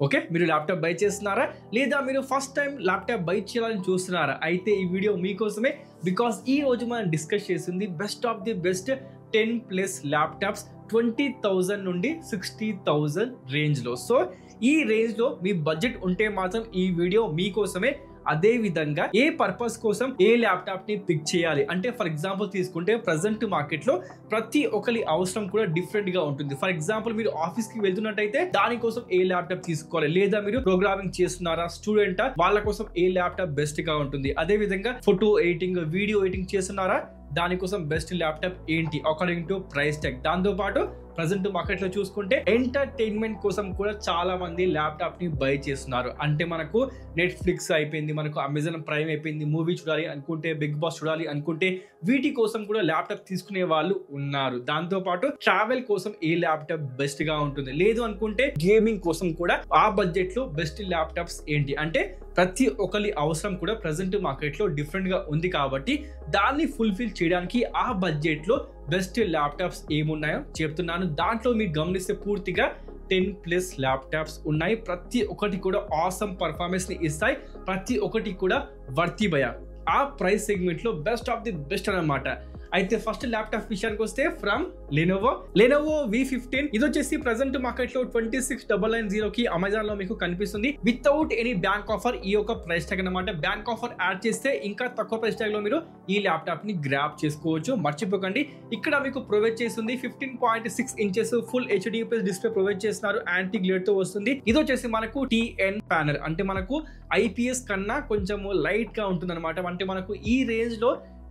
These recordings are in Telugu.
ఓకే? మీరు ల్యాప్టాప్ బై చేస్తున్నారా? లేదా మీరు ఫస్ట్ టైం ల్యాప్టాప్ బై చేయాలని చూస్తున్నారా? అయితే ఈ వీడియో మీకోసమే బికాస్ ఈ రోజు మనం డిస్కస్ చేసింది best of the best ten plus laptops twenty thousand నుండి సిక్స్టీ థౌజండ్ రేంజ్లో సో ఈ రేంజ్లో మీ బడ్జెట్ ఉంటే మాత్రం ఈ వీడియో మీకోసమే అదే విధంగా ఏ పర్పస్ కోసం ఏ ల్యాప్టాప్ని పిక్ చేయాలి? అంటే ఫర్ ఎగ్జాంపుల్ తీసుకుంటే ప్రజెంట్ మార్కెట్లో ప్రతి ఒక్కరి అవసరం కూడా డిఫరెంట్గా ఉంటుంది. ఫర్ ఎగ్జాంపుల్ మీరు ఆఫీస్కి వెళ్తున్నట్టయితే దానికోసం ఏ ల్యాప్టాప్ తీసుకోవాలి? లేదా మీరు ప్రోగ్రామింగ్ చేస్తున్నారా? స్టూడెంట్ వాళ్ళ కోసం ఏ ల్యాప్టాప్ బెస్ట్గా ఉంటుంది? అదే విధంగా ఫోటో ఎడిటింగ్ వీడియో ఎడిటింగ్ చేస్తున్నారా? దానికోసం బెస్ట్ ల్యాప్టాప్ ఏంటి? అకార్డింగ్ టు ప్రైస్ టెక్ దాంతో పాటు ప్రజెంట్ మార్కెట్లో చూసుకుంటే ఎంటర్టైన్మెంట్ కోసం కూడా చాలా మంది ల్యాప్టాప్ని బై చేస్తున్నారు. అంటే మనకు నెట్ఫ్లిక్స్ అయిపోయింది మనకు అమెజాన్ ప్రైమ్ అయిపోయింది మూవీ చూడాలి అనుకుంటే బిగ్ బాస్ చూడాలి అనుకుంటే వీటి కోసం కూడా ల్యాప్టాప్ తీసుకునే వాళ్ళు ఉన్నారు. దాంతో పాటు ట్రావెల్ కోసం ఏ ల్యాప్టాప్ బెస్ట్గా ఉంటుంది? లేదు అనుకుంటే గేమింగ్ కోసం కూడా ఆ బడ్జెట్లో బెస్ట్ ల్యాప్టాప్స్ ఏంటి? అంటే ప్రతి ఒక్కరి అవసరం కూడా ప్రజెంట్ మార్కెట్లో డిఫరెంట్గా ఉంది కాబట్టి దాన్ని ఫుల్ఫిల్ చేయడానికి ఆ బడ్జెట్లో బెస్ట్ ల్యాప్టాప్స్ ఏమున్నాయో చెప్తున్నాను. దాంట్లో మీరు గమనిస్తే పూర్తిగా టెన్ ప్లస్ ల్యాప్టాప్స్ ఉన్నాయి. ప్రతి ఒక్కటి కూడా ఆసమ్ పర్ఫార్మెన్స్ని ఇస్తాయి. ప్రతి ఒక్కటి కూడా వర్తిబయ ఆ ప్రైస్ సెగ్మెంట్లో బెస్ట్ ఆఫ్ ది బెస్ట్ అనమాట అయితే ఫస్ట్ ల్యాప్టాప్ విషయానికి వస్తే from Lenovo Lenovo V fifteen ఇది వచ్చేసి ప్రజెంట్ మార్కెట్లో twenty six double nine zero కి అమెజాన్లో మీకు కనిపిస్తుంది. వితౌట్ ఎనీ బ్యాంక్ ఆఫర్ ఈ యొక్క ప్రైస్ ట్యాగ్ అనమాట బ్యాంక్ ఆఫర్ యాడ్ చేస్తే ఇంకా తక్కువ ప్రైస్ ట్యాగ్లో మీరు ఈ ల్యాప్టాప్ని గ్రాప్ చేసుకోవచ్చు. మర్చిపోకండి. ఇక్కడ మీకు ప్రొవైడ్ చేస్తుంది fifteen point six inches full HD plus display provide చేస్తున్నారు. యాంటీ గ్లేడ్తో వస్తుంది. ఇది వచ్చేసి మనకు టిఎన్ ప్యానల్ అంటే మనకు ఐపీఎస్ కన్నా కొంచెము లైట్గా ఉంటుంది అనమాట అంటే మనకు ఈ రేంజ్లో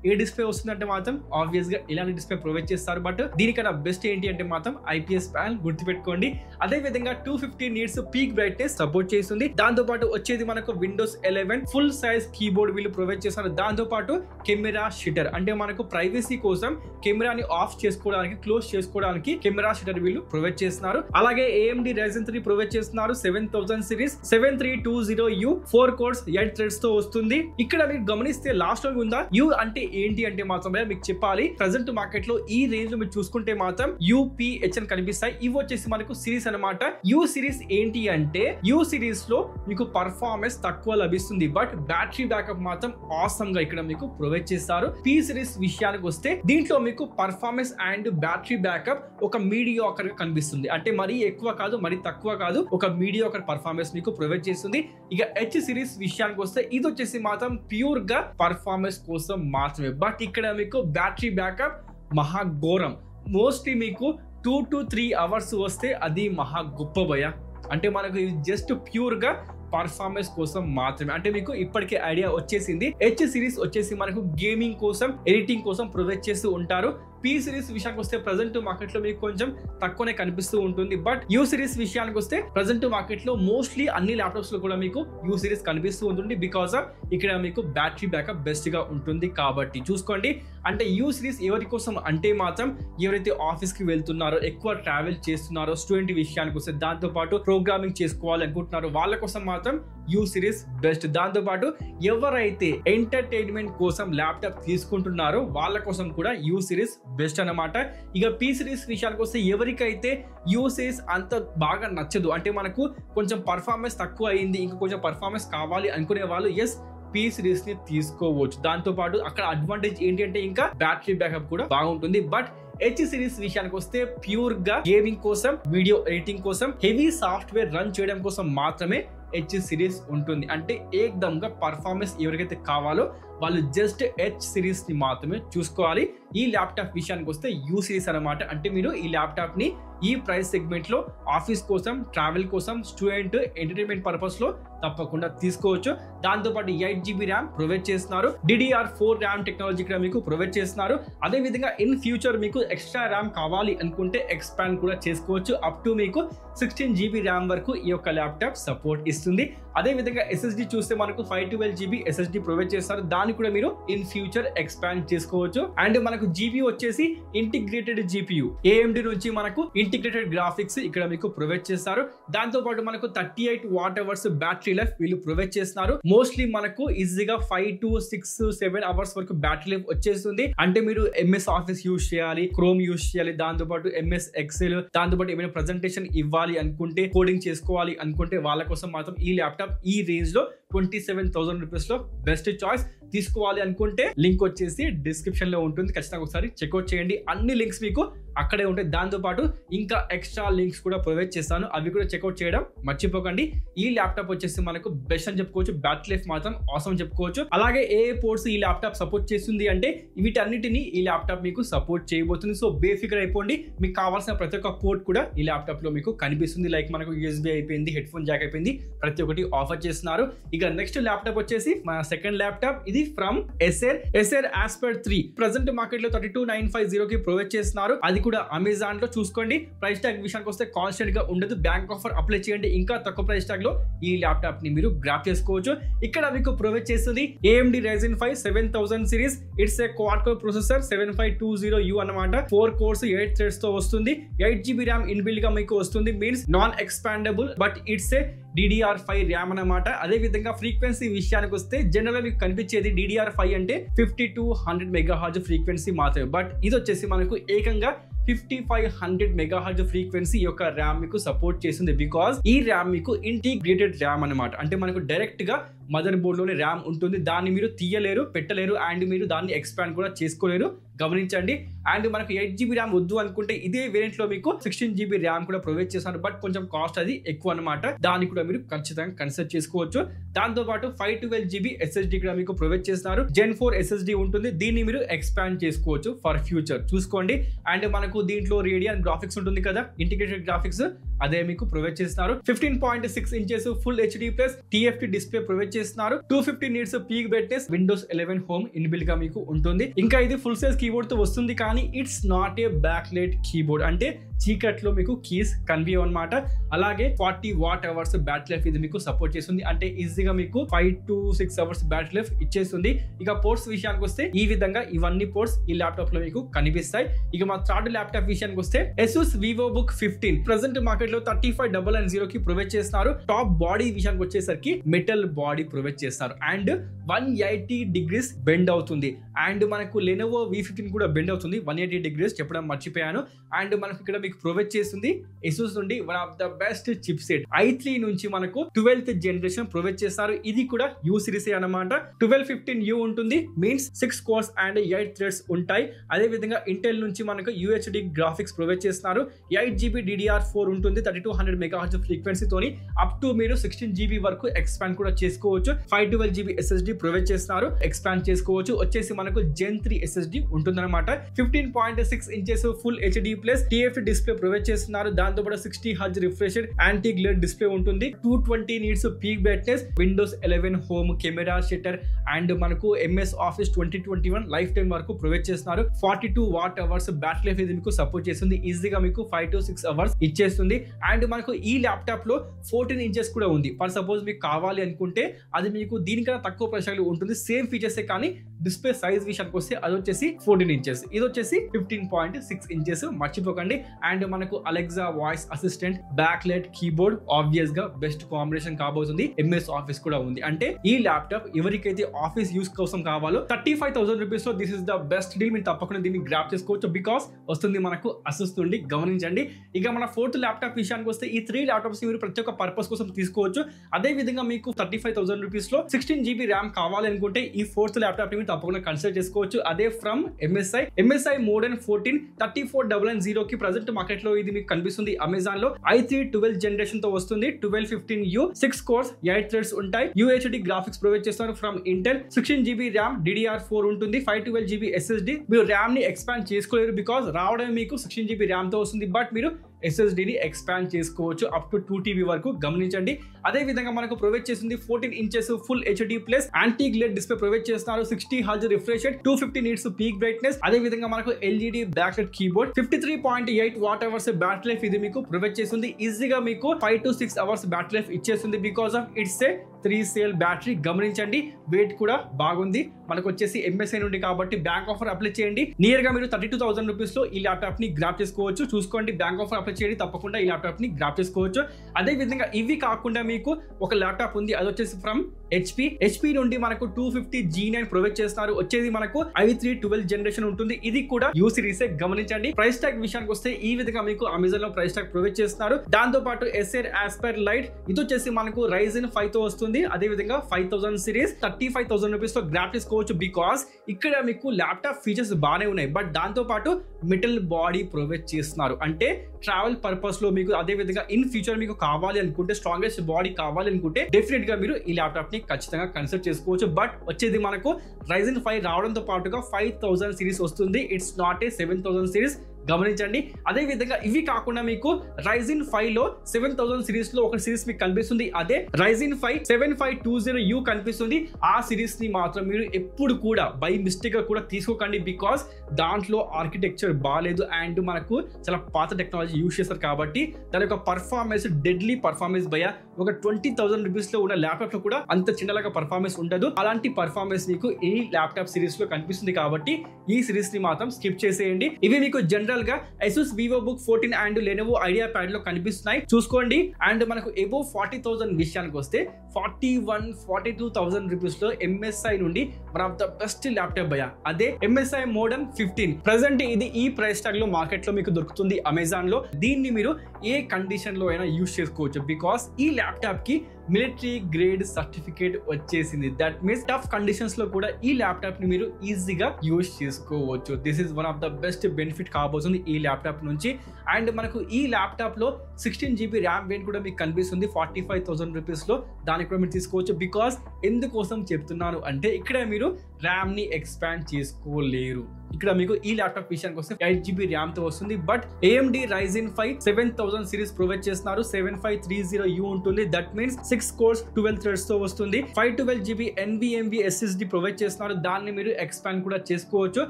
ఏ డిస్ప్లే వస్తుందంటే మాత్రం ఆబ్వియస్గా ఇలాంటి డిస్ప్లే ప్రొవైడ్ చేస్తారు. బట్ దీనికన్నా బెస్ట్ ఏంటి అంటే మాత్రం ఐపీఎస్ ప్యానల్ గుర్తుపెట్టుకోండి. అదే విధంగా two fifty nits peak brightness support చేస్తుంది. దాంతో పాటు వచ్చేది మనకు Windows eleven full size keyboard వీళ్ళు ప్రొవైడ్ చేస్తారు. దాంతో పాటు కెమెరా షిటర్ అంటే మనకు ప్రైవసీ కోసం కెమెరాని ఆఫ్ చేసుకోవడానికి క్లోజ్ చేసుకోవడానికి కెమెరా షిటర్ వీళ్ళు ప్రొవైడ్ చేస్తున్నారు. అలాగే ఏఎండి రైజన్ త్రీ ప్రొవైడ్ చేస్తున్నారు. Seven thousand series seven three two zero U four cores eight థ్రెడ్స్తో వస్తుంది. ఇక్కడ మీరు గమనిస్తే లాస్ట్లో ఉందా? యూ అంటే ఏంటి అంటే మాత్రమే మీకు చెప్పాలి. ప్రజెంట్ మార్కెట్లో ఈ రేంజ్లో మీరు చూసుకుంటే మాత్రం యూపీహెచ్ అని కనిపిస్తాయి. ఇవి వచ్చేసి మనకు సిరీస్ అనమాట యూ సిరీస్ ఏంటి అంటే యూ సిరీస్లో మీకు పర్ఫార్మెన్స్ తక్కువ లభిస్తుంది. బట్ బ్యాటరీ బ్యాకప్ మాత్రం ఆసమ్గా ఇక్కడ మీకు ప్రొవైడ్ చేస్తారు. పీ సిరీస్ విషయానికి వస్తే దీంట్లో మీకు పర్ఫార్మెన్స్ అండ్ బ్యాటరీ బ్యాకప్ ఒక మీడియాకర్గా కనిపిస్తుంది. అంటే మరీ ఎక్కువ కాదు మరీ తక్కువ కాదు ఒక మీడియాకర్ పర్ఫార్మెన్స్ మీకు ప్రొవైడ్ చేస్తుంది. ఇక హెచ్ సిరీస్ విషయానికి వస్తే ఇది వచ్చేసి మాత్రం ప్యూర్గా పర్ఫార్మెన్స్ కోసం మాత్రమే. బట్ ఇక్కడ మీకు బ్యాటరీ బ్యాకప్ మహా ఘోరం మోస్ట్లీ మీకు టూ టు త్రీ అవర్స్ వస్తే అది మహా గొప్ప భయ అంటే మనకు ఇది జస్ట్ ప్యూర్గా పర్ఫార్మెన్స్ కోసం మాత్రమే. అంటే మీకు ఇప్పటికే ఐడియా వచ్చేసింది. హెచ్ సిరీస్ వచ్చేసి మనకు గేమింగ్ కోసం ఎడిటింగ్ కోసం ప్రొవైడ్ చేస్తూ ఉంటారు. పీ సిరీస్ విషయానికి వస్తే ప్రజెంట్ మార్కెట్లో మీకు కొంచెం తక్కువనే కనిపిస్తూ ఉంటుంది. బట్ యూ సిరీస్ విషయానికి వస్తే ప్రజెంట్ మార్కెట్లో మోస్ట్లీ అన్ని ల్యాప్టాప్స్లో కూడా మీకు యూ సిరీస్ కనిపిస్తూ ఉంటుంది. బికాస్ ఇక్కడ మీకు బ్యాటరీ బ్యాకప్ బెస్ట్గా ఉంటుంది కాబట్టి. చూసుకోండి. అంటే యూ సిరీస్ ఎవరి కోసం అంటే మాత్రం ఎవరైతే ఆఫీస్కి వెళ్తున్నారో ఎక్కువ ట్రావెల్ చేస్తున్నారో స్టూడెంట్ విషయానికి వస్తే దాంతో పాటు ప్రోగ్రామింగ్ చేసుకోవాలి అనుకుంటున్నారో వాళ్ళ కోసం మాత్రం యూ సిరీస్ బెస్ట్ దాంతోపాటు ఎవరైతే ఎంటర్టైన్మెంట్ కోసం ల్యాప్టాప్ తీసుకుంటున్నారో వాళ్ళ కోసం కూడా యూ సిరీస్ బెస్ట్ అన్నమాట. ఇక పీ సిరీస్ విషయానికి వస్తే ఎవరికైతే యూ సిరీస్ అంత బాగా నచ్చదు అంటే మనకు కొంచెం పర్ఫార్మెన్స్ తక్కువ అయింది ఇంకా కొంచెం పర్ఫార్మెన్స్ కావాలి అనుకునే వాళ్ళు ఎస్ పీ సిరీస్ని తీసుకోవచ్చు. దాంతో పాటు అక్కడ అడ్వాంటేజ్ ఏంటి అంటే ఇంకా బ్యాటరీ బ్యాకప్ కూడా బాగుంటుంది. బట్ హెచ్ సిరీస్ విషయానికి వస్తే ప్యూర్గా గేమింగ్ కోసం వీడియో ఎడిటింగ్ కోసం హెవీ సాఫ్ట్వేర్ రన్ చేయడం కోసం మాత్రమే హెచ్ సిరీస్ ఉంటుంది. అంటే ఏకదమ్గా పర్ఫార్మెన్స్ ఎవరికైతే కావాలో వాళ్ళు జస్ట్ హెచ్ సిరీస్ని మాత్రమే చూసుకోవాలి. ఈ ల్యాప్టాప్ విషయానికి వస్తే యూ సిరీస్ అనమాట అంటే మీరు ఈ ల్యాప్టాప్ని ఈ ప్రైస్ సెగ్మెంట్లో ఆఫీస్ కోసం ట్రావెల్ కోసం స్టూడెంట్ ఎంటర్టైన్మెంట్ పర్పస్లో తప్పకుండా తీసుకోవచ్చు. దాంతోపాటు ఎయిట్ జీబీ ర్యామ్ ప్రొవైడ్ చేస్తున్నారు. డిడిఆర్ ఫోర్ ర్యామ్ టెక్నాలజీ కూడా మీకు ప్రొవైడ్ చేస్తున్నారు. అదే విధంగా ఇన్ ఫ్యూచర్ మీకు ఎక్స్ట్రా ర్యామ్ కావాలి అనుకుంటే ఎక్స్పాండ్ కూడా చేసుకోవచ్చు. అప్ టు మీకు సిక్స్టీన్ జీబీ ర్యామ్ వరకు ఈ యొక్క ల్యాప్టాప్ సపోర్ట్ ఇస్తుంది. అదే విధంగా ఎస్ఎస్డి చూస్తే మనకు five twelve GB SSD provide చేస్తారు దాన్ని కూడా మీరు ఇన్ ఫ్యూచర్ ఎక్స్పాండ్ చేసుకోవచ్చు. అండ్ మనకు జీబీ వచ్చేసి ఇంటిగ్రేటెడ్ జీపీయూ ఏఎండి నుంచి మనకు ఇంటిగ్రేటెడ్ గ్రాఫిక్స్ ఇక్కడ మీకు ప్రొవైడ్ చేస్తారు. దాంతో పాటు మనకు thirty eight watt hours battery life వీళ్ళు ప్రొవైడ్ చేస్తున్నారు. మోస్ట్లీ మనకు ఈజీగా five to six seven hours వరకు బ్యాటరీ లైఫ్ వచ్చేస్తుంది. అంటే మీరు ఎంఎస్ ఆఫీస్ యూజ్ చేయాలి క్రోమ్ యూస్ చేయాలి దాంతోపాటు ఎంఎస్ ఎక్సెల్ దాంతోపాటు ఏమైనా ప్రజెంటేషన్ ఇవ్వాలి అనుకుంటే కోడింగ్ చేసుకోవాలి అనుకుంటే వాళ్ళ కోసం మాత్రం ఈ ల్యాప్టాప్ ఈ రేంజ్లో ట్వంటీ సెవెన్ థౌసండ్ రూపీస్లో బెస్ట్ చాయిస్ తీసుకోవాలి అనుకుంటే లింక్ వచ్చేసి డిస్క్రిప్షన్లో ఉంటుంది. ఖచ్చితంగా ఒకసారి చెక్అవుట్ చేయండి. అన్ని లింక్స్ మీకు అక్కడే ఉంటాయి దాంతో పాటు ఇంకా ఎక్స్ట్రా లింక్స్ కూడా ప్రొవైడ్ చేస్తాను. అవి కూడా చెక్అవుట్ చేయడం మర్చిపోకండి. ఈ ల్యాప్టాప్ వచ్చేసి మనకు బెస్ట్ అని చెప్పుకోవచ్చు. బ్యాటరీ లైఫ్ మాత్రం అవసరం చెప్పుకోవచ్చు. అలాగే ఏ పోర్ట్స్ ఈ ల్యాప్టాప్ సపోర్ట్ చేస్తుంది అంటే వీటన్నిటిని ఈ ల్యాప్టాప్ మీకు సపోర్ట్ చేయబోతుంది. సో బేఫికర్ అయిపోండి. మీకు కావాల్సిన ప్రతి ఒక్క పోర్ట్ కూడా ఈ ల్యాప్టాప్లో మీకు కనిపిస్తుంది. లైక్ మనకు యూఎస్బీ అయిపోయింది హెడ్ ఫోన్ జాక్ అయిపోయింది. ప్రతి ఒక్కటి ఆఫర్ చేస్తున్నారు. ఇక నెక్స్ట్ ల్యాప్టాప్ వచ్చేసి మన సెకండ్ ల్యాప్టాప్. ఇది from Acer Acer Aspire three present మార్కెట్లో thirty two nine five zero కి ప్రొవైడ్ చేస్తున్నారు. అది కూడా అమెజాన్లో చూసుకోండి. ప్రైస్ ట్యాగ్ విషయానికి వస్తే కాన్స్టెంట్గా ఉండదు. బ్యాంక్ ఆఫర్ అప్లై చేయండి. ఇంకా తక్కువ ప్రైస్ ట్యాగ్లో ఈ ల్యాప్టాప్ని మీరు గ్రాప్ చేసుకోవచ్చు. ఇక్కడ మీకు ప్రొవైడ్ చేస్తుంది AMD Ryzen five seven thousand series it's a quad core processor seven five two zero U అనమాట ఫోర్ కోర్స్ ఎయిట్ థ్రెడ్స్తో వస్తుంది. ఎయిట్ జీబీ ర్యామ్ ఇన్బిల్డ్గా మీకు వస్తుంది. Means non expandable but it's a DDR five RAM అనమాట అదే విధంగా ఫ్రీక్వెన్సీ విషయానికి వస్తే జనరల్ మీకు కనిపించేది డిడిఆర్ ఫైవ్ అంటే fifty two hundred mega hertz frequency మాత్రమే. బట్ ఇది వచ్చేసి మనకు ఏకంగా fifty five hundred mega hertz frequency యొక్క ర్యామ్ మీకు సపోర్ట్ చేసింది బికాస్ ఈ ర్యామ్ మీకు ఇంటిగ్రేటెడ్ ర్యామ్ అనమాట అంటే మనకు డైరెక్ట్గా మదర్ బోర్డ్లోనే ర్యామ్ ఉంటుంది. దాన్ని మీరు తీయలేరు పెట్టలేరు అండ్ మీరు దాన్ని ఎక్స్పాండ్ కూడా చేసుకోలేరు. గమనించండి. అండ్ మనకు ఎయిట్ జీబీ ర్యామ్ వద్దు అనుకుంటే ఇదే వేరియంట్లో మీకు సిక్స్టీన్ జీబీ ర్యామ్ కూడా ప్రొవైడ్ చేస్తారు. బట్ కొంచెం కాస్ట్ అది ఎక్కువ అనమాట దాన్ని కూడా మీరు ఖచ్చితంగా కన్సిడర్ చేసుకోవచ్చు. దాంతో పాటు ఫైవ్ ట్వెల్వ్ జీబీ ఎస్ఎస్డి కూడా మీకు ప్రొవైడ్ చేస్తున్నారు జెన్ ఫోర్ ఎస్ఎస్డి ఉంటుంది. దీన్ని మీరు ఎక్స్పాండ్ చేసుకోవచ్చు ఫర్ ఫ్యూచర్ చూసుకోండి. అండ్ మనకు దీంట్లో రేడియన్ గ్రాఫిక్స్ ఉంటుంది కదా ఇంటిగ్రేటెడ్ గ్రాఫిక్స్ అదే మీకు ప్రొవైడ్ చేస్తున్నారు. Fifteen point six inches full HD plus TFT display provide చేస్తున్నారు. Two fifty nits peak brightness Windows eleven home ఇన్బిల్గా మీకు ఉంటుంది. ఇంకా ఇది ఫుల్ సైజ్ కీబోర్డ్తో వస్తుంది కానీ it's not a back light keyboard అంటే చీకట్లో మీకు కీస్ కన్వీవ్ అనమాట అలాగే forty watt hours battery life ఇది మీకు సపోర్ట్ చేస్తుంది. అంటే ఈజీగా మీకు five to six hours battery life ఇచ్చేస్తుంది. ఇక పోర్ట్స్ విషయానికి వస్తే ఈ విధంగా ఇవన్నీ పోర్ట్స్ ఈ ల్యాప్టాప్లో మీకు కనిపిస్తాయి. ఇక మా థర్డ్ ల్యాప్టాప్ విషయానికి వస్తే Asus Vivo Book fifteen present మార్కెట్లో thirty five double and zero కి ప్రొవైడ్ చేస్తున్నారు. టాప్ బాడీ విషయానికి వచ్చేసరికి మెటల్ బాడీ ప్రొవైడ్ చేస్తారు and one eighty degrees bend అవుతుంది. అండ్ మనకు లెనోవో వి ఫిఫ్టీన్ కూడా బెండ్ అవుతుంది. వన్ ఎయిటీ డిగ్రీస్ చెప్పడం మర్చిపోయాను. అండ్ మనకు ఇక్కడ మీకు ప్రొవైడ్ చేస్తుంది ఎసూస్ నుండి one of the best chip set i three నుంచి మనకు ట్వెల్త్ జనరేషన్ ప్రొవైడ్ చేస్తారు. ఇది కూడా యూ సిరీస్ అనమాట ట్వెల్వ్ ఫిఫ్టీన్ యూ ఉంటుంది. Means six cores and eight threads ఉంటాయి. అదే విధంగా ఇంటెల్ నుంచి మనకు యూహెచ్డి గ్రాఫిక్స్ ప్రొవైడ్ చేస్తున్నారు. ఎయిట్ జీబీ డిడిఆర్ ఫోర్ ఉంటుంది. Thirty two hundred mega hertz ఫ్రీక్వెన్సీతోని up to మీరు సిక్స్టీన్ జీబీ వరకు ఎక్స్పాండ్ కూడా చేసుకోవచ్చు. Five twelve GB SSD provide చేస్తున్నారు. ఎక్స్పాండ్ చేసుకోవచ్చు. వచ్చేసి మనకు జెన్ త్రీ ఎస్ఎస్డి ఉంటుందన్నమాట. Fifteen point six inches full HD plus TF display provide చేస్తున్నారు. దాంతో పాటు సిక్స్టీ హజ్ రిఫ్రెష్ యాంటీ గ్లేర్ డిస్ప్లే ఉంటుంది. Two twenty nits peak brightness Windows eleven home camera shutter and మనకు MS Office twenty twenty one lifetime వరకు ప్రొవైడ్ చేస్తున్నారు. Forty two watt hours battery life ఇది మీకు సపోర్ట్ చేస్తుంది. ఈజీగా మీకు ఫైవ్ టు సిక్స్ అవర్స్ ఇచ్చేస్తుంది. అండ్ మనకు ఈ ల్యాప్టాప్లో ఫోర్టీన్ ఇంచెస్ కూడా ఉంది. ఫర్ సపోజ్ మీకు కావాలి అనుకుంటే అది మీకు దీనికన్నా తక్కువ ప్రైస్ ఉంటుంది. సేమ్ ఫీచర్స్ కానీ డిస్ప్లే సైజ్ విషయానికి వస్తే అది వచ్చేసి ఫోర్టీన్ ఇంచెస్. ఇది వచ్చేసి ఫిఫ్టీన్ పాయింట్ సిక్స్ ఇంచెస్. మర్చిపోకండి. అండ్ మనకు Alexa voice assistant back light keyboard ఆబ్వియస్గా బెస్ట్ కాంబినేషన్ కాబోతుంది ఎంఎస్ ఆఫీస్ కూడా ఉంది. అంటే ఈ ల్యాప్టాప్ ఎవరికైతే ఆఫీస్ యూస్ కోసం కావాలో థర్టీ ఫైవ్ థౌసండ్ రూపీస్లో this is the best deal మీరు తప్పకుండా దీన్ని గ్రాప్ చేసుకోవచ్చు. బికాస్ వస్తుంది మనకు అసిస్తుంది గమనించండి. ఇక మన ఫోర్త్ ల్యాప్టాప్ విషయానికి వస్తే ఈ త్రీ ల్యాప్టాప్స్ మీరు ప్రతి ఒక్క పర్పస్ కోసం తీసుకోవచ్చు. అదే విధంగా మీకు థర్టీ ఫైవ్ థౌసండ్ రూపీస్లో సిక్స్టీన్ జీబీ ర్యామ్ కావాలనుకుంటే ఈ ఫోర్త్ ల్యాప్టాప్ని మీరు తప్పకుండా కన్సిడర్ చేసుకోవచ్చు. అదే from MSI MSI Modern fourteen thirty four double and zero కి ప్రజెంట్ మార్కెట్లో ఇది మీకు కనిపిస్తుంది. అమెజాన్లో ఐ త్రీ ట్వెల్వ్ జనరేషన్తో వస్తుంది. Twelve fifteen U six cores eight threads ఉంటాయి. యూహెచ్డి గ్రాఫిక్స్ ప్రొవైడ్ చేస్తారు from Intel sixteen GB RAM DDR four ఉంటుంది. ఫైవ్ ట్వెల్వ్ జీబీ ఎస్ఎస్డి మీరు ర్యామ్ని ఎక్స్పాండ్ చేసుకోలేరు బికాస్ రావడం మీకు సిక్స్టీన్ జీబీ ర్యామ్తో వస్తుంది. బట్ మీరు ఎస్ఎస్డిని ఎక్స్పాండ్ చేసుకోవచ్చు అప్ టు టూ టీబీ వరకు గమనించండి. అదే విధంగా మనకు ప్రొవైడ్ చేసింది fourteen inches full HD plus anti glare display provide చేస్తున్నారు. సిక్స్టీ హజ్ refresh two fifty nits peak brightness అదే విధంగా మనకు LED back keyboard fifty three point eight watt hours battery life ఇది మీకు ప్రొవైడ్ చేస్తుంది. ఈజీగా మీకు five to six hours battery life ఇచ్చేస్తుంది because of it's a three cell battery గమనించండి. వెయిట్ కూడా బాగుంది. మనకు వచ్చేసి ఎంఎస్ఐ నుండి కాబట్టి బ్యాంక్ ఆఫర్ అప్లై చేయండి. నియర్గా మీరు థర్టీ టూ థౌసండ్ రూపీస్లో ఈ ల్యాప్టాప్ని గ్రాప్ చేసుకోవచ్చు. చూసుకోండి బ్యాంక్ ఆఫర్ అప్లై చేయండి. తప్పకుండా ఈ ల్యాప్టాప్ని గ్రాప్ చేసుకోవచ్చు. అదే విధంగా ఇవి కాకుండా మీకు ఒక ల్యాప్టాప్ ఉంది. అది వచ్చేసి ఫ్రమ్ హెచ్పి హెచ్పి నుండి మనకు two fifty G nine provide చేస్తున్నారు వచ్చేది మనకు ఐ త్రీ ట్వెల్వ్ జనరేషన్ ఉంటుంది. ఇది కూడా యూ సిరీస్ గమనించండి. ప్రైస్ ట్యాగ్ విషయానికి వస్తే ఈ విధంగా మీకు అమెజాన్లో ప్రైస్ ట్యాగ్ ప్రొవైడ్ చేస్తున్నారు. దాంతో పాటు ఎస్ఏర్ ఆస్పైర్ లైట్ ఇది వచ్చేసి మనకు రైజన్ ఫైవ్తో వస్తుంది. అదే విధంగా five thousand series thirty five thousand రూపీస్తో grab చేసుకోవచ్చు బికాస్ ఇక్కడ మీకు ల్యాప్టాప్ ఫీచర్స్ బాగానే ఉన్నాయి. బట్ దాంతో పాటు మెటల్ బాడీ ప్రొవైడ్ చేస్తున్నారు. అంటే ట్రావెల్ పర్పస్లో మీకు అదే విధంగా ఇన్ ఫ్యూచర్ మీకు కావాలి అనుకుంటే స్ట్రాంగెస్ట్ బాడీ కావాలి అనుకుంటే డెఫినెట్గా మీరు ఈ ల్యాప్టాప్ కాబట్టి ఖచ్చితంగా కన్సిడర్ చేసుకోవచ్చు. బట్ వచ్చేది మనకు రైజన్ ఫైవ్ రావడంతో పాటుగా ఫైవ్ థౌసండ్ సిరీస్ వస్తుంది. It's not a seven thousand series గమనించండి. అదే విధంగా ఇవి కాకుండా మీకు రైజిన్ ఫైవ్లో సెవెన్ థౌసండ్ సిరీస్లో ఒక సిరీస్ మీకు కనిపిస్తుంది. అదే Ryzen five seven five two zero U కనిపిస్తుంది. ఆ సిరీస్ని మాత్రం మీరు ఎప్పుడు కూడా బై మిస్టేక్గా కూడా తీసుకోకండి బికాస్ దాంట్లో ఆర్కిటెక్చర్ బాగాలేదు అండ్ మనకు చాలా పాత టెక్నాలజీ యూస్ చేస్తారు కాబట్టి దాని యొక్క పర్ఫార్మెన్స్ డెడ్లీ పర్ఫార్మెన్స్ భయ ఒక ట్వంటీ థౌసండ్ రూపీస్లో ఉన్న ల్యాప్టాప్లో కూడా అంత చిన్నలాగా పర్ఫార్మెన్స్ ఉండదు. అలాంటి పర్ఫార్మెన్స్ మీకు ఈ ల్యాప్టాప్ సిరీస్లో కనిపిస్తుంది కాబట్టి ఈ సిరీస్ని మాత్రం స్కిప్ చేసేయండి. ఇవి మీకు జనరల్ గా Asus Vivo Book fourteen and Lenovo Idea ప్యాడ్లో కనిపిస్తున్నాయి. చూసుకోండి. అండ్ మనకు ఎబో ఫార్టీ థౌసండ్ విషయానికి వస్తే forty one forty two thousand రూపీస్లో ఎంఎస్ఐ నుండి one of the best laptop భయ అదే ఎంఎస్ఐ మోడమ్ ఫిఫ్టీన్ ప్రెసెంట్ ఇది ఈ ప్రైస్ ట్యాగ్లో మార్కెట్లో మీకు దొరుకుతుంది అమెజాన్లో. దీన్ని మీరు ఏ కండిషన్లో అయినా యూస్ చేసుకోవచ్చు. బికాస్ ఈ ల్యాప్టాప్కి మిలిటరీ గ్రేడ్ సర్టిఫికేట్ వచ్చేసింది. దట్ మీన్స్ టఫ్ కండిషన్స్లో కూడా ఈ ల్యాప్టాప్ని మీరు ఈజీగా యూజ్ చేసుకోవచ్చు. This is one of the best benefit కాబోతుంది ఈ ల్యాప్టాప్ నుంచి. అండ్ మనకు ఈ ల్యాప్టాప్లో సిక్స్టీన్ జీబీ ర్యామ్ వేన్ కూడా మీకు కనిపిస్తుంది. ఫార్టీ ఫైవ్ థౌసండ్ రూపీస్లో దానికి కూడా మీరు తీసుకోవచ్చు. బికాస్ ఎందుకోసం చెప్తున్నాను అంటే ఇక్కడ మీరు ర్యామ్ని ఎక్స్పాండ్ చేసుకోలేరు. ఇక్కడ మీకు ఈ ల్యాప్టాప్ విషయానికి వస్తే ఎయిట్ జీబీ ర్యామ్తో వస్తుంది but AMD Ryzen five seven thousand series provide చేస్తున్నారు. Seven five three zero U ఉంటుంది. That means six cores twelve థ్రెడ్స్తో వస్తుంది. ఫైవ్ ట్వెల్వ్ జీబీ ఎన్బిఎంబి ఎస్ఎస్డి ప్రొవైడ్ చేస్తున్నారు. దాన్ని మీరు ఎక్స్పాండ్ కూడా చేసుకోవచ్చు.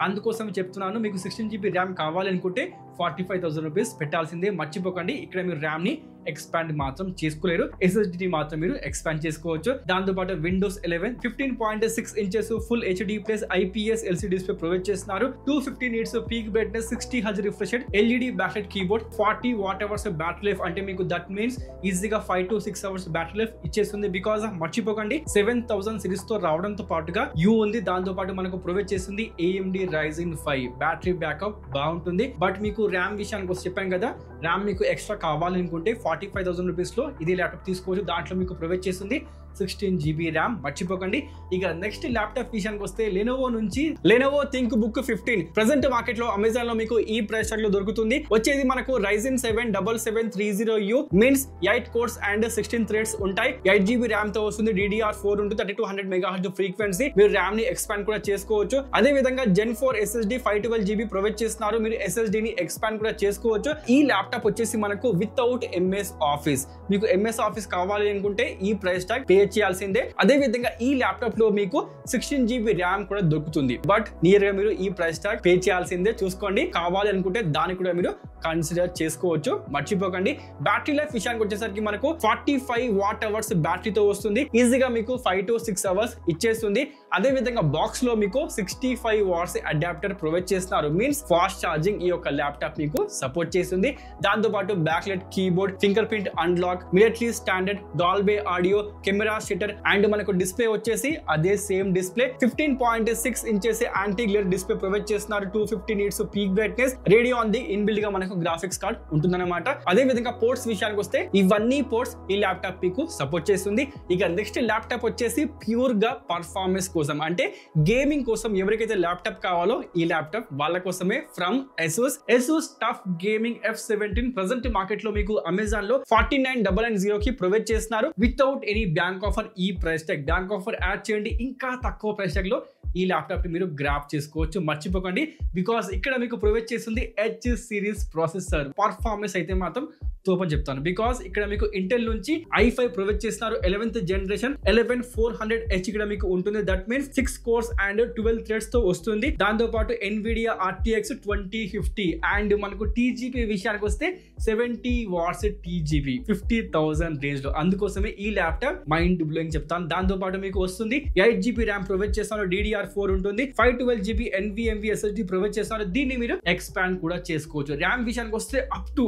అందుకోసం చెప్తున్నాను మీకు సిక్స్టీన్ జీబీ ర్యామ్ కావాలనుకుంటే ఫార్టీ ఫైవ్ థౌసండ్ రూపీస్ పెట్టాల్సిందే. మర్చిపోకండి ఇక్కడ మీరు ర్యామ్ని ఎక్స్పాండ్ మాత్రం చేసుకోలేరు. ఎస్ఎస్డి మాత్రం మీరు ఎక్స్పాండ్ చేసుకోవచ్చు. దాంతో పాటు Windows eleven fifteen point six inches full HD plus IPS LC display provide చేస్తున్నారు. Two fifty nits peak brightness sixty హజ్ refresh LED backlit keyboard forty watt hours battery life అంటే మీకు దట్ మీన్స్ ఈజీగా five to six hours battery life ఇచ్చేస్తుంది. బికాస్ మర్చిపోకండి సెవెన్ థౌసండ్ సిరీస్తో రావడంతో పాటుగా యూ ఉంది. దాంతో పాటు మనకు ప్రొవైడ్ చేస్తుంది AMD Ryzen five battery backup బాగుంటుంది. బట్ మీకు ర్యామ్ విషయానికి వచ్చి చెప్పాను కదా ర్యామ్ మీకు ఎక్స్ట్రా కావాలనుకుంటే ఫార్టీ ఫైవ్ థౌసండ్ రూపీస్లో ఇది ల్యాప్టాప్ తీసుకోవచ్చు. దాంట్లో మీకు ప్రొవైడ్ చేస్తుంది. సిక్స్టీన్ జీబీ ర్యామ్ మర్చిపోకండి. ఇక నెక్స్ట్ ల్యాప్టాప్ విషయానికి వస్తే లెనోవో నుంచి Lenovo Think Book fifteen present మార్కెట్లో అమెజాన్లో మీకు ఈ ప్రైస్లో దొరుకుతుంది. వచ్చేది మనకు Ryzen seven double seven three zero U means eight cores and sixteen threads ఉంటాయి. ఎయిట్ జీబీ ర్యామ్తో వస్తుంది డిడిఆర్ ఫోర్ ఉంటుంది thirty two hundred mega H frequency మీరు ర్యామ్ని ఎక్స్పాండ్ కూడా చేసుకోవచ్చు. అదే విధంగా gen four SSD five twelve GB provide చేస్తున్నారు. మీరు ఎస్ఎస్డి ని ఎక్స్పాండ్ కూడా చేసుకోవచ్చు. ఈ ల్యాప్టాప్ వచ్చేసి మనకు వితౌట్ ఎంఎస్ ఆఫీస్ మీకు ఎంఎస్ ఆఫీస్ కావాలి అనుకుంటే ఈ ప్రైస్ ట్యాగ్ పే చేయాల్సిందే. అదే విధంగా ఈ ల్యాప్టాప్లో మీకు సిక్స్టీన్ జీబీ ర్యామ్ కూడా దొరుకుతుంది. బట్ నియర్గా మీరు ఈ ప్రైస్ ట్యాగ్ పే చేయాల్సిందే. చూసుకోండి. కావాలి అనుకుంటే దాన్ని కూడా మీరు కన్సిడర్ చేసుకోవచ్చు. మర్చిపోకండి. బ్యాటరీ లైఫ్ విషయానికి వచ్చేసరికి మనకు ఫార్టీ ఫైవ్ వాట్ అవర్స్ బ్యాటరీతో వస్తుంది. ఈజీగా మీకు ఫైవ్ టు సిక్స్ అవర్స్ ఇచ్చేస్తుంది. అదే విధంగా బాక్స్లో మీకు sixty five watts adapter provide చేస్తున్నారు. మీన్స్ ఫాస్ట్ ఛార్జింగ్ ఈ యొక్క ల్యాప్టాప్ మీకు సపోర్ట్ చేస్తుంది. దాంతో పాటు backlit keyboard finger print unlock military standard Dolby audio camera shutter and మనకు డిస్ప్లే వచ్చేసి అదే same display fifteen point six inches anti glare display provide చేస్తున్నారు. Two fifty nits peak brightness Radeon the ఇన్బిల్డ్గా మనకు గ్రాఫిక్స్ కార్డ్ ఉంటుందన్నమాట. అదే విధంగా పోర్ట్స్ విషయానికి వస్తే ఇవన్నీ పోర్ట్స్ ఈ ల్యాప్టాప్ మీకు సపోర్ట్ చేస్తుంది. ఇక నెక్స్ట్ ల్యాప్టాప్ వచ్చేసి ప్యూర్గా పర్ఫార్మెన్స్ కోసం అంటే గేమింగ్ కోసం ఎవరికైతే ల్యాప్టాప్ కావాలో ఈ ల్యాప్టాప్ వాళ్ళ కోసమే from Asus Asus TUF gaming F seventeen present మార్కెట్లో మీకు అమెజాన్లో forty nine double nine zero కి ప్రొవైడ్ చేస్తున్నారు. వితౌట్ ఎనీ బ్యాంక్ ఆఫర్ ఈ price tag bank offer add చేయండి. ఇంకా తక్కువ ప్రైస్ ట్యాగ్లో ఈ ల్యాప్టాప్ని మీరు గ్రాప్ చేసుకోవచ్చు. మర్చిపోకండి. బికాస్ ఇక్కడ మీకు ప్రొవైడ్ చేస్తుంది హెచ్ సిరీస్ ప్రాసెసర్ పర్ఫార్మెన్స్ అయితే మాత్రం తోపని చెప్తాను. బికాస్ ఇక్కడ మీకు ఇంటెల్ నుంచి ఐ ఫైవ్ ప్రొవైడ్ చేస్తున్నారు eleventh generation eleven four hundred H ఇక్కడ మీకు ఉంటుంది. That means six cores and twelve థ్రెడ్స్తో వస్తుంది. దాంతో పాటు Nvidia RTX twenty fifty and మనకు టీజీపీ విషయానికి వస్తే seventy watts TGP fifty thousand రేంజ్లో. అందుకోసమే ఈ ల్యాప్టాప్ మైండ్ బ్లోయింగ్ చెప్తాను. దాంతో పాటు మీకు వస్తుంది ఎయిట్ జీబీ ర్యామ్ ప్రొవైడ్ చేస్తాను డిడిఆర్ ఫోర్ ఉంటుంది. Five twelve GB NVMe SSD provide చేస్తారు. దీన్ని మీరు ఎక్స్పాండ్ కూడా చేసుకోవచ్చు. ర్యామ్ విషయానికి వస్తే up to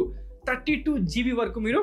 thirty two GB వరకు మీరు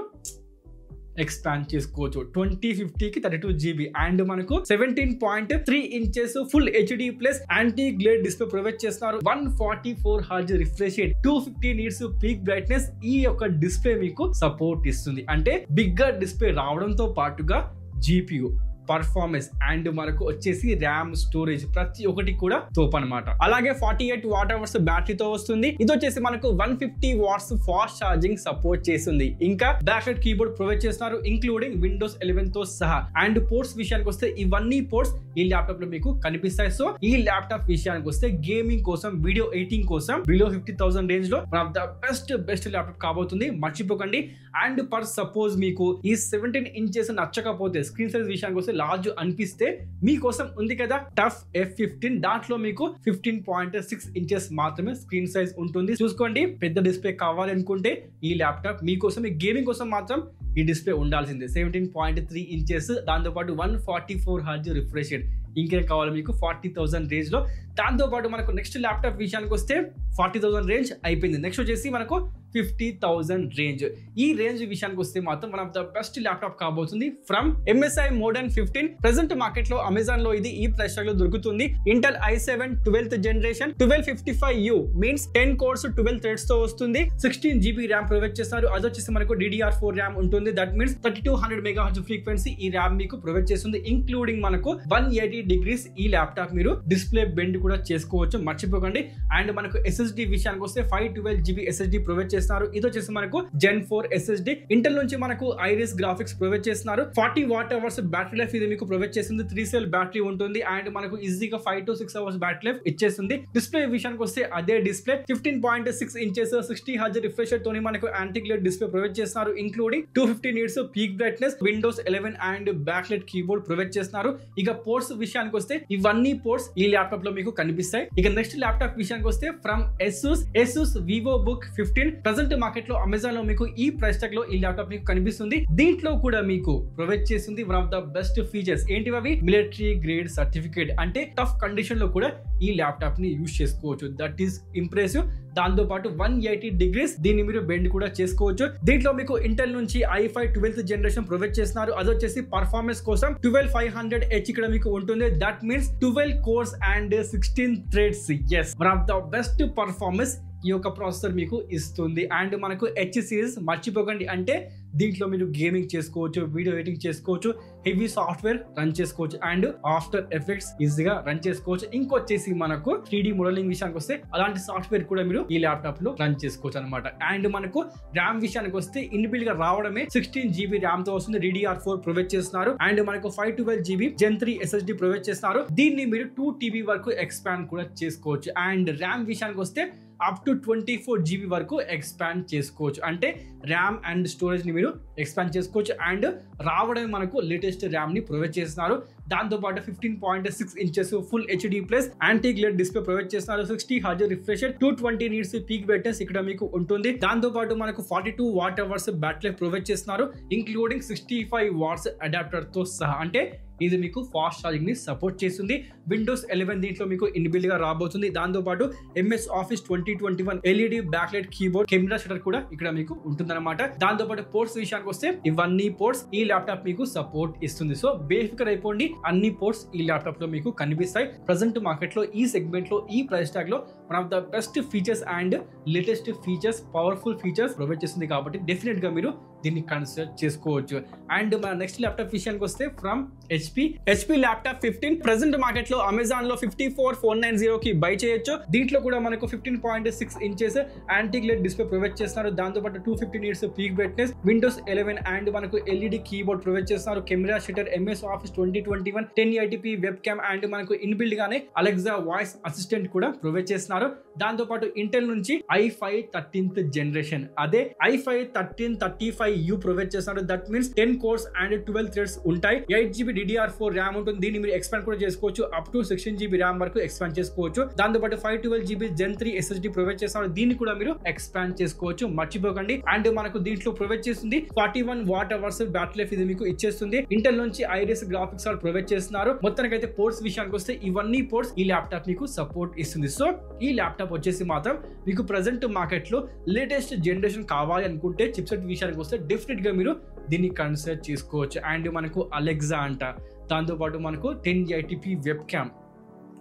ఎక్స్పాండ్ చేసుకోవచ్చు. ట్వంటీ ఫిఫ్టీకి థర్టీ టూ జీబీ అండ్ మనకు seventeen point three inches full HD plus anti glare display provide చేస్తున్నారు. One forty four hertz refresh two fifty nits peak brightness ఈ యొక్క డిస్ప్లే మీకు సపోర్ట్ ఇస్తుంది. అంటే బిగ్గర్ డిస్ప్లే రావడంతో పాటుగా జీపీయూ పర్ఫార్మెన్స్ అండ్ మనకు వచ్చేసి ర్యామ్ స్టోరేజ్ ప్రతి ఒక్కటి కూడా తోపు అనమాట అలాగే ఫార్టీ ఎయిట్ వాట్ అవర్స్ బ్యాటరీతో వస్తుంది. ఇది వచ్చేసి మనకు one fifty watts fast charging support చేస్తుంది. ఇంకా బ్యాక్లెట్ కీబోర్డ్ ప్రొవైడ్ చేస్తున్నారు ఇంక్లూడింగ్ విండోస్ ఎలెవెన్తో సహా. అండ్ పోర్ట్స్ విషయానికి వస్తే ఇవన్నీ పోర్ట్స్ ఈ ల్యాప్టాప్లో మీకు కనిపిస్తాయి. సో ఈ ల్యాప్టాప్ విషయానికి వస్తే గేమింగ్ కోసం వీడియో ఎడిటింగ్ కోసం బిలో ఫిఫ్టీ థౌసండ్ రేంజ్లో one of the best best laptop కాబోతుంది. మర్చిపోకండి. అండ్ పర్ సపోజ్ మీకు ఈ సెవెంటీన్ ఇంచెస్ నచ్చకపోతే స్క్రీన్ సైజ్ విషయానికి వస్తే లార్జ్ అనిపిస్తే మీకోసం ఉంది కదా టఫ్ ఎఫ్ ఫిఫ్టీన్ దాంట్లో మీకు ఫిఫ్టీన్ పాయింట్ సిక్స్ ఇంచెస్ మాత్రమే స్క్రీన్ సైజ్ ఉంటుంది. చూసుకోండి పెద్ద డిస్ప్లే కావాలనుకుంటే ఈ ల్యాప్టాప్ మీకోసం ఈ గేమింగ్ కోసం మాత్రం ఈ డిస్ప్లే ఉండాల్సిందే. సెవెంటీన్ పాయింట్ త్రీ ఇంచెస్ దాంతోపాటు one forty four hertz refresh ఇంకేం కావాలి మీకు? ఫార్టీ థౌసండ్ రేంజ్లో దాంతోపాటు మనకు నెక్స్ట్ ల్యాప్టాప్ విషయానికి వస్తే ఫార్టీ థౌసండ్ రేంజ్ అయిపోయింది. నెక్స్ట్ వచ్చేసి మనకు ఫిఫ్టీ థౌసండ్ రేంజ్ ఈ రేంజ్ విషయానికి వస్తే మాత్రం మన ద బెస్ట్ ల్యాప్టాప్ కాబోతుంది from MSI Modern fifteen present మార్కెట్లో అమెజాన్లో ఇది ఈ ప్రైస్లో దొరుకుతుంది. Intel i seven twelfth generation twelve fifty five U means ten cores twelve థ్రెడ్స్తో వస్తుంది. సిక్స్టీన్ జీబీ ర్యామ్ ప్రొవైడ్ చేస్తారు. అది వచ్చేసి మనకు డిడిఆర్ ఫోర్ ర్యామ్ ఉంటుంది that means thirty two hundred megahertz frequency ఈ ర్యామ్ మీకు ప్రొవైడ్ చేస్తుంది. ఇంక్లూడింగ్ మనకు వన్ ఎయిటీ డిగ్రీస్ ఈ ల్యాప్టాప్ మీరు డిస్ప్లే బెండ్ కూడా చేసుకోవచ్చు. మర్చిపోకండి. అండ్ మనకు ఎస్ఎస్డి విషయానికి వస్తే five twelve GB SSD provide చేస్తున్నారు. ఇది వచ్చేసి మనకు జెన్ ఫోర్ ఎస్ఎస్డి ఇంటర్ నుంచి మనకు ఐరిస్ గ్రాఫిక్స్ ప్రొవైడ్ చేస్తున్నారు. Forty watt hours battery life ఇది మీకు ప్రొవైడ్ చేస్తుంది. త్రీ సెల్ బ్యాటరీ ఉంటుంది. అండ్ మనకు ఈజీగా five to six hours battery life ఇచ్చేస్తుంది. డిస్ప్లే విషయానికి వస్తే అదే display fifteen point six inches sixty హజ్ రిఫ్రెషర్ తోని మనకు యాంటీగ్లేట్ డిస్ప్లే ప్రొవైడ్ చేస్తున్నారు. Including two fifty nits peak brightness Windows eleven and backlit keyboard provide చేస్తున్నారు. ఇక పోర్ట్స్ విషయానికి వస్తే ఇవన్నీ పోర్ట్స్ ఈ ల్యాప్టాప్లో మీకు కనిపిస్తాయి. ఇక నెక్స్ట్ ల్యాప్టాప్ విషయానికి వస్తే from Asus Asus VivoBook fifteen present మార్కెట్లో అమెజాన్లో మీకు ఈ ప్రైస్ ట్యాగ్లో ఈ ల్యాప్టాప్ మీకు కనిపిస్తుంది. దీంట్లో కూడా మీకు ప్రొవైడ్ చేసింది one of the best features ఏంటివి అవి? మిలిటరీ గ్రేడ్ సర్టిఫికేట్ అంటే టఫ్ కండిషన్లో కూడా ఈ ల్యాప్టాప్ని యూజ్ చేసుకోవచ్చు. దట్ ఈస్ ఇంప్రెసివ్ దాంతో పాటు వన్ ఎయిటీ డిగ్రీస్ దీన్ని మీరు బెండ్ కూడా చేసుకోవచ్చు. దీంట్లో మీకు ఇంటెల్ నుంచి i five twelfth generation provide చేస్తున్నారు. అది వచ్చేసి పర్ఫార్మెన్స్ కోసం ట్వెల్వ్ ఫైవ్ హండ్రెడ్ హెచ్ ఇక్కడ మీకు ఉంటుంది. That means twelve cores and sixteen threads is one of the best performance ఈ యొక్క ప్రాసెసర్ మీకు ఇస్తుంది. అండ్ మనకు హెచ్ సిరీస్ మర్చిపోకండి. అంటే దీంట్లో మీరు గేమింగ్ చేసుకోవచ్చు వీడియో ఎడిటింగ్ చేసుకోవచ్చు హెవీ సాఫ్ట్వేర్ రన్ చేసుకోవచ్చు. అండ్ ఆఫ్టర్ ఎఫెక్ట్స్ ఈజీగా రన్ చేసుకోవచ్చు. ఇంకొచ్చేసి మనకు త్రీడీ మోడలింగ్ విషయానికి వస్తే అలాంటి సాఫ్ట్వేర్ కూడా మీరు ఈ ల్యాప్టాప్లో రన్ చేసుకోవచ్చు అనమాట అండ్ మనకు ర్యామ్ విషయానికి వస్తే ఇన్బిల్డ్గా రావడమే సిక్స్టీన్ జీబీ ర్యామ్తో వస్తుంది. డిడిఆర్ ఫోర్ ప్రొవైడ్ చేస్తున్నారు. అండ్ మనకు five twelve GB gen three SSD provide చేస్తున్నారు. దీన్ని మీరు టూ టీబీ వరకు ఎక్స్పాండ్ కూడా చేసుకోవచ్చు. అండ్ ర్యామ్ విషయానికి వస్తే up to twenty four GB వరకు ఎక్స్పాండ్ చేసుకోవచ్చు. అంటే ర్యామ్ అండ్ స్టోరేజ్ని మీరు ఎక్స్పాండ్ చేసుకోవచ్చు. అండ్ రావడం మనకు లేటెస్ట్ ర్యామ్ని ప్రొవైడ్ చేస్తున్నారు. దాంతో పాటు fifteen point six inches full HD plus anti glare display provide చేస్తున్నారు. Sixty Hajar refresh two twenty nits peak brightness ఇక్కడ మీకు ఉంటుంది. దాంతోపాటు మనకు forty two watt hours battery provide చేస్తున్నారు. ఇంక్లూడింగ్ సిక్స్టీ ఫైవ్ వాట్స్ అడాప్టర్తో సహా. అంటే ఇది మీకు ఫాస్ట్ ఛార్జింగ్ని సపోర్ట్ చేస్తుంది. విండోస్ ఎలెవెన్ దీంట్లో మీకు ఇన్బిల్డ్గా రాబోతుంది. దాంతో పాటు MS office twenty twenty one LED backlight keyboard camera shutter కూడా ఇక్కడ మీకు ఉంటుందన్నమాట. దాంతో పాటు పోర్ట్స్ విషయానికి వస్తే ఇవన్నీ పోర్ట్స్ ఈ ల్యాప్టాప్ మీకు సపోర్ట్ ఇస్తుంది. సో బేఫికర్ అయిపోండి. అన్ని పోర్ట్స్ ఈ ల్యాప్టాప్లో మీకు కనిపిస్తాయి. ప్రజెంట్ మార్కెట్లో ఈ సెగ్మెంట్లో ఈ price ట్యాగ్లో one of the best features and latest features powerful features provide చేస్తుంది కాబట్టి డెఫినెట్గా మీరు దీన్ని కన్సిడర్ చేసుకోవచ్చు. అండ్ మన నెక్స్ట్ ల్యాప్టాప్ విషయానికి వస్తే from HP HP laptop fifteen present మార్కెట్లో అమెజాన్లో fifty four four nine zero కి బై చేయొచ్చు. దీంట్లో కూడా మనకు fifteen point six inches anti glare display provide చేస్తున్నారు. దాంతో పాటు two fifty nits peak brightness Windows eleven and మనకు ఎల్ఈడి కీబోర్డ్ ప్రొవైడ్ చేస్తున్నారు. Camera shutter MS office twenty twenty one ten eighty p web cam and మనకు ఇన్బిల్డ్ గానే అలెక్సా వాయిస్ అసిస్టెంట్ కూడా ప్రొవైడ్ చేస్తున్నారు. చేస్తున్నారు. దాంతో పాటు ఇంటెల్ నుంచి ఐ ఫైవ్ థర్టీన్త్ జనరేషన్ అదే i five thirteen thirty five U provide చేస్తున్నారు that means ten cores and twelve threads ఉంటాయి eight GB DDR four RAM ఉంటుంది. దీన్ని మీరు ఎక్స్పాండ్ కూడా చేసుకోవచ్చు. Up to sixteen GB RAM వరకు ఎక్స్పాండ్ చేసుకోవచ్చు. దాంతో పాటు five twelve GB gen three SSD provide చేస్తున్నారు. దీన్ని కూడా మీరు ఎక్స్పాండ్ చేసుకోవచ్చు. మర్చిపోకండి. అండ్ మనకు దీంట్లో ప్రొవైడ్ చేస్తుంది forty one watt hours battery life ఇది మీకు ఇచ్చేస్తుంది. ఇంటెల్ నుంచి ఐరిస్ గ్రాఫిక్స్ కార్డ్ ప్రొవైడ్ చేస్తున్నారు. మొత్తానికి అయితే పోర్ట్స్ విషయానికి వస్తే ఇవన్నీ పోర్ట్స్ ఈ ల్యాప్టాప్ మీకు సపోర్ట్ ఇస్తుంది. సో ఈ ల్యాప్టాప్ వచ్చేసి మాత్రం మీకు ప్రజెంట్ మార్కెట్లో లేటెస్ట్ జనరేషన్ కావాలి అనుకుంటే చిప్సెట్ విషయానికి వస్తే డెఫినెట్గా మీరు దీన్ని కన్సిడర్ చేసుకోవచ్చు. అండ్ మనకు అలెగ్జా అంట. దాంతోపాటు మనకు ten eighty p web cam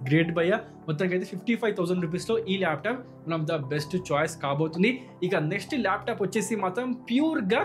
great భయ్య. మొత్తానికి అయితే ఫిఫ్టీ ఫైవ్ థౌసండ్ రూపీస్లో ఈ laptop one of the best choice కాబోతుంది. ఇక నెక్స్ట్ ల్యాప్టాప్ వచ్చేసి మాత్రం ప్యూర్గా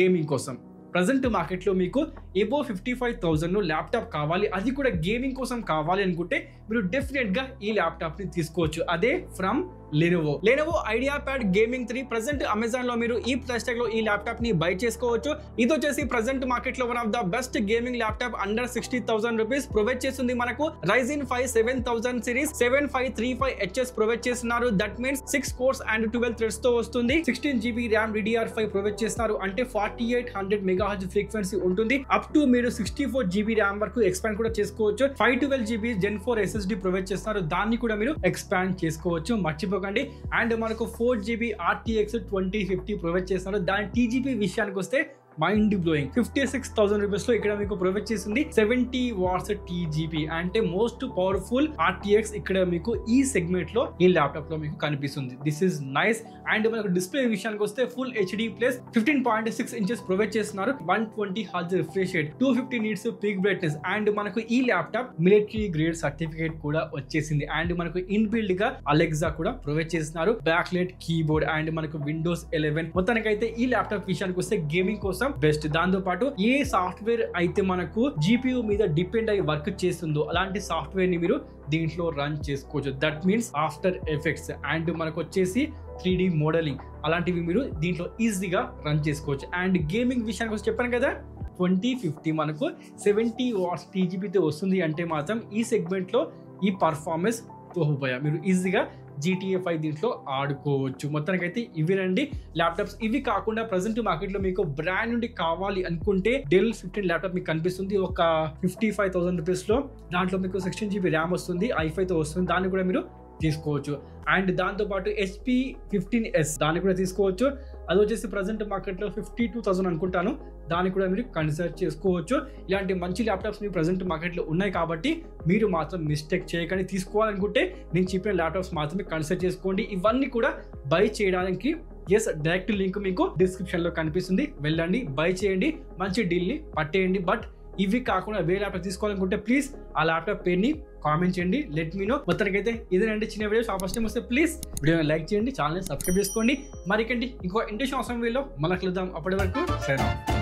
గేమింగ్ కోసం. ప్రజెంట్ మార్కెట్లో మీకు above fifty five thousand laptop కావాలి అది కూడా గేమింగ్ కోసం కావాలి అనుకుంటే మీరు డెఫినెట్గా ఈ ల్యాప్టాప్ని తీసుకోవచ్చు. అదే from Lenovo Lenovo IdeaPad gaming three present అమెజాన్లో మీరు ఈ ప్రైస్ ట్యాగ్లో ఈ ల్యాప్టాప్ని బై చేసుకోవచ్చు. ఇది వచ్చేసి ప్రజెంట్ మార్కెట్లో one of the best gaming laptop under sixty thousand rupees provide చేస్తుంది మనకు. Ryzen five seven thousand series seven five three five HS provide చేస్తున్నారు. That means six cores and twelve థ్రెడ్స్తో వస్తుంది. Sixteen GB RAM DDR five provide చేస్తున్నారు. అంటే forty eight hundred megahertz frequency ఉంటుంది అప్ టు మీరు సిక్స్టీ ఫోర్ జీబీ ర్యామ్ వరకు ఎక్స్పాండ్ కూడా చేసుకోవచ్చు. Five twelve GB gen four SSD provide చేస్తున్నారు. దాన్ని కూడా మీరు ఎక్స్పాండ్ చేసుకోవచ్చు. మర్చిపోకండి. అండ్ మనకు four GB RTX twenty fifty provide చేస్తున్నారు. దాని టీజీపీ విషయానికి వస్తే mind blowing fifty six thousand రూపీస్లో ఇక్కడ మీకు ప్రొవైడ్ చేసింది సెవెంటీ వాట్స్ టీజీపీ అంటే మోస్ట్ పవర్ఫుల్ ఆర్టీఎక్స్ ఇక్కడ మీకు ఈ సెగ్మెంట్లో ఈ ల్యాప్టాప్లో మీకు కనిపిస్తుంది. దిస్ ఇస్ నైస్ అండ్ మనకు డిస్ప్లే విషయానికి వస్తే full HD plus fifteen point six inches provide చేస్తున్నారు. One twenty hertz refresh rate two fifty nits peak brightness and మనకు ఈ ల్యాప్టాప్ మిలిటరీ గ్రేడ్ సర్టిఫికేట్ కూడా వచ్చేసింది. అండ్ మనకు ఇన్ బిల్డ్గా అలెక్సా కూడా ప్రొవైడ్ చేస్తున్నారు. బ్యాక్లెట్ కీబోర్డ్ అండ్ మనకు విండోస్ ఎలెవెన్ మొత్తానికి అయితే ఈ ల్యాప్టాప్ విషయానికి వస్తే గేమింగ్ కోసం బెస్ట్ దాంతో పాటు ఏ సాఫ్ట్వేర్ అయితే మనకు జీపీయూ మీద డిపెండ్ అయ్యి వర్క్ చేస్తుందో అలాంటి సాఫ్ట్వేర్ని మీరు దీంట్లో రన్ చేసుకోవచ్చు. That means after effects and మనకు వచ్చేసి త్రీ డి మోడలింగ్ అలాంటివి మీరు దీంట్లో ఈజీగా రన్ చేసుకోవచ్చు. అండ్ గేమింగ్ విషయానికి వచ్చి చెప్పాను కదా ట్వంటీ ఫిఫ్టీ మనకు సెవెంటీ వాట్స్ టీజీబీతో వస్తుంది అంటే మాత్రం ఈ సెగ్మెంట్లో ఈ పర్ఫార్మెన్స్ తోహుపోయా మీరు ఈజీగా జీటీఏ ఫైవ్ దీంట్లో ఆడుకోవచ్చు. మొత్తానికైతే ఇవి రండి. ల్యాప్టాప్స్ ఇవి కాకుండా ప్రజెంట్ మార్కెట్లో మీకు బ్రాండ్ నుండి కావాలి అనుకుంటే డెల్ ఫిఫ్టీన్ ల్యాప్టాప్ మీకు కనిపిస్తుంది. ఒక ఫిఫ్టీ ఫైవ్ థౌసండ్ రూపీస్లో దాంట్లో మీకు సిక్స్టీన్ జీబీ ర్యామ్ వస్తుంది. ఐఫైతో వస్తుంది. దాన్ని కూడా మీరు తీసుకోవచ్చు. అండ్ దాంతోపాటు హెచ్పి ఫిఫ్టీన్ ఎస్ దాన్ని కూడా తీసుకోవచ్చు. అది వచ్చేసి ప్రజెంట్ మార్కెట్లో ఫిఫ్టీ టూ థౌసండ్ అనుకుంటాను. దాన్ని కూడా మీరు కన్సిడర్ చేసుకోవచ్చు. ఇలాంటి మంచి ల్యాప్టాప్స్ మీ ప్రజెంట్ మార్కెట్లో ఉన్నాయి కాబట్టి మీరు మాత్రం మిస్టేక్ చేయకండి. తీసుకోవాలనుకుంటే నేను చెప్పిన ల్యాప్టాప్స్ మాత్రమే కన్సిడర్ చేసుకోండి. ఇవన్నీ కూడా బై చేయడానికి ఎస్ డైరెక్ట్ లింక్ మీకు డిస్క్రిప్షన్లో కనిపిస్తుంది. వెళ్ళండి బై చేయండి. మంచి డీల్ని పట్టేయండి. బట్ ఇవి కాకుండా వేరే ల్యాప్టాప్ తీసుకోవాలనుకుంటే ప్లీజ్ ఆ ల్యాప్టాప్ పేరుని కామెంట్ చేయండి. లెట్ మీ నో మొత్తానికైతే ఇదేనండి చిన్న వీడియో ఫస్ట్ టైం వస్తే ప్లీజ్ వీడియోని లైక్ చేయండి ఛానల్ని సబ్స్క్రైబ్ చేసుకోండి. మరికండి ఇంకో ఇంట్రెస్ట్ అవసరం వీడియో మళ్ళీ కలుద్దాం. అప్పటి వరకు సరే